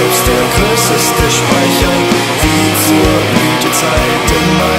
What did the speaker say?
selbst der größeste Speicher, wie zur Blütezeit immer.